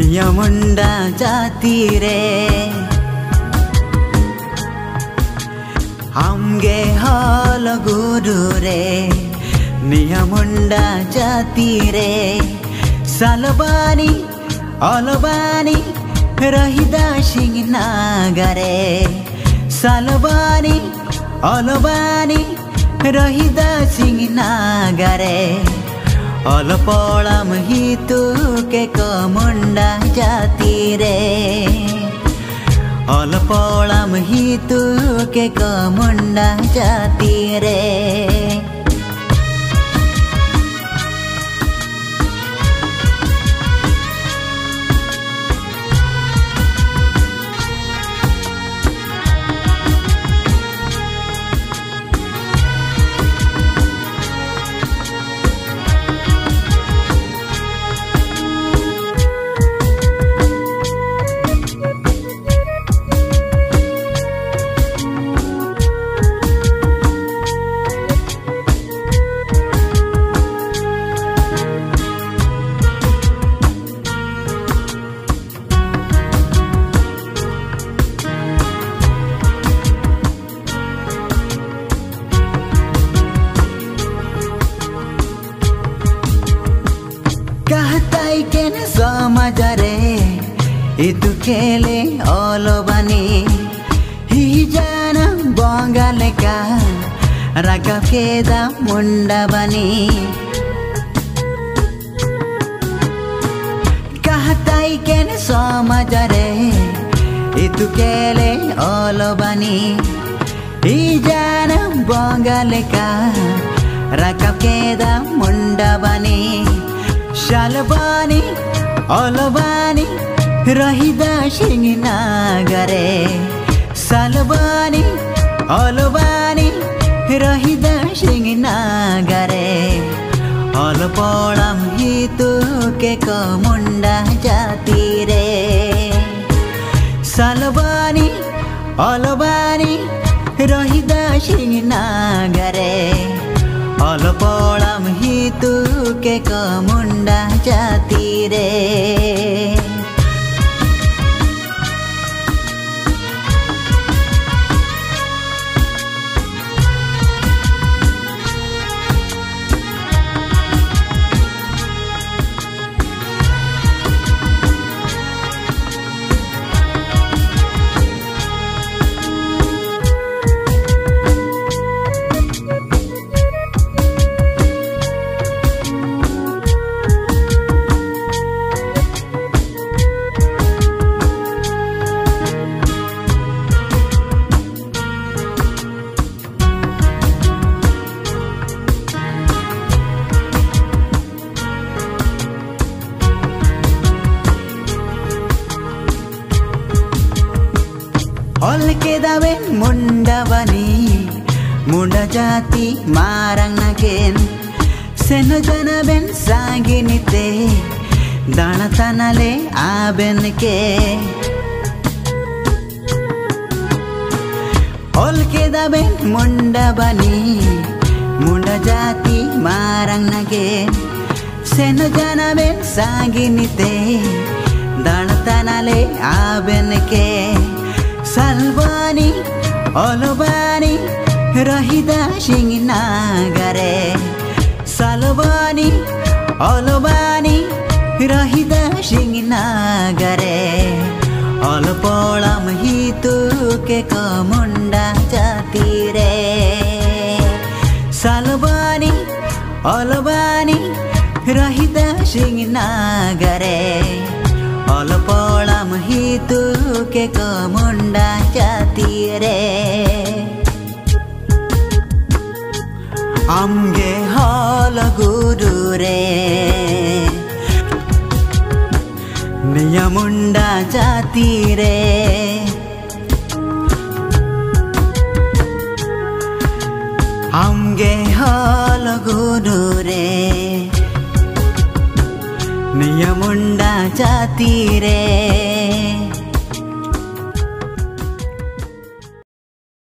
दुनिया मुंडा जाती रे हमगे हल गुरु रे निया मुंडा जाती रे सालबानी अलबानी रहिदा सिंह नागरे सालबानी अलबानी रहिदा सिंह नागरे অলপলাম হিতুকে কমন্ডা জাতি রে অলপলাম হিতুকে কমন্ডা জাতি রে ಕೈಕೆನೆ ಸಮಾಜರೆ ಇದು ಕೇಳೆ ಓಲೋಬನಿ ಹಿಜಾನ ಬೊಂಗಲೆಕ ರಕಫೇದ ಮುಂಡಬನಿ ಕಹತೈಕೆನೆ ಸಮಾಜರೆ ಇದು ಕೇಳೆ ಓಲೋಬನಿ ಈಜಾನ ಬೊಂಗಲೆಕ ರಕಫೇದ ಮುಂಡಬನಿ শালবানি অলবানি রহিদা সিং নাগরে শালবানি অলবানি রহিদা সিং নাগরে অলপড়াম হিতু কে কমুন্ডা জাতি রে শালবানি অলবানি রহিদা সিং নাগরে অলপড়াম হিতুকে কমুন্ডা জাতি রে ಹೊಲ್ಕೆದವೆನ್ ಮುಂಡವನಿ ಮುಂಡ ಜಾತಿ ಮಾರಂಗಗೆನ್ ಸೆನ ಜನಬೆನ್ ಸಾಗಿನಿತೆ ದಣತನಲೆ ಆಬೆನ್ಕೆ ಹೊಲ್ಕೆದವೆನ್ ಮುಂಡವನಿ ಮುಂಡ ಜಾತಿ ಮಾರಂಗಗೆನ್ ಸೆನ ಜನಬೆನ್ ಸಾಗಿನಿತೆ ದಣತನಲೆ ಆಬೆನ್ಕೆ অলবানি রহিদা সিং নাগারে সালবানি অলবানি রহিদা সিং নাগারে অলপলাম হি তুকে কমুন্ডা জাতি রে সালবানি অলবানি রহিদা সিং নাগারে অলপলাম হি তুকে কমুন্ডা ನಮ್ಗೆ ಹಾಲಗೂರೂರೇ ನಿಯ ಮುಂಡ ಜಾತಿರೇ আমগে হল গুনুরে নিয়মুন্ডা জাতিরে রে।